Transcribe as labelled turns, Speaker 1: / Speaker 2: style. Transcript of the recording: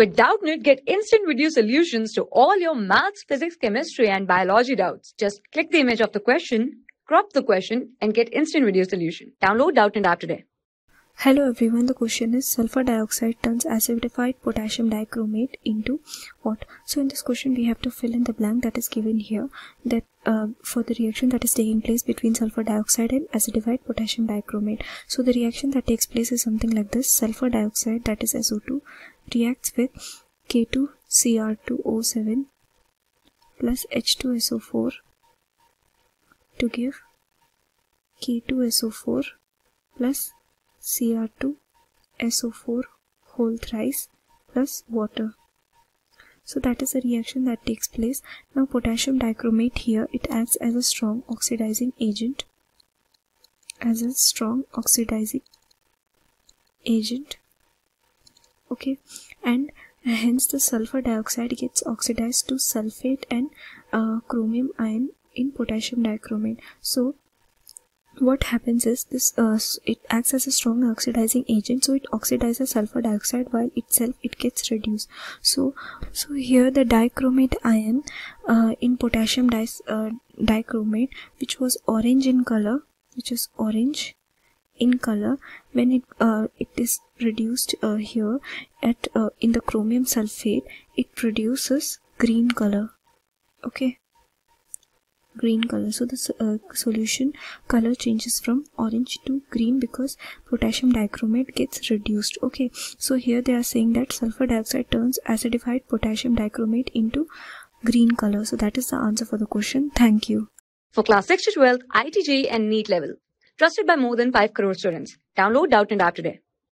Speaker 1: With Doubtnut, get instant video solutions to all your maths, physics, chemistry, and biology doubts. Just click the image of the question, crop the question, and get instant video solution. Download Doubtnut app today.
Speaker 2: Hello everyone, the question is sulfur dioxide turns acidified potassium dichromate into what? So in this question we have to fill in the blank that is given here that uh, for the reaction that is taking place between sulfur dioxide and acidified potassium dichromate. So the reaction that takes place is something like this. Sulfur dioxide that is SO2 reacts with K2Cr2O7 plus H2SO4 to give K2SO4 plus Cr2 SO4 whole thrice plus water. So that is a reaction that takes place. Now potassium dichromate here it acts as a strong oxidizing agent as a strong oxidizing agent okay and hence the sulfur dioxide gets oxidized to sulfate and uh, chromium ion in potassium dichromate so what happens is this uh, it acts as a strong oxidizing agent so it oxidizes sulfur dioxide while itself it gets reduced. So so here the dichromate ion uh, in potassium di uh, dichromate which was orange in color which is orange in color when it uh, it is reduced uh, here at uh, in the chromium sulfate it produces green color. Okay green color so the uh, solution color changes from orange to green because potassium dichromate gets reduced okay so here they are saying that sulfur dioxide turns acidified potassium dichromate into green color so that is the answer for the question thank you
Speaker 1: For class 6 to 12, IIT JEE and NEET level. Trusted by more than 5 crore students. Download Doubtnut app today.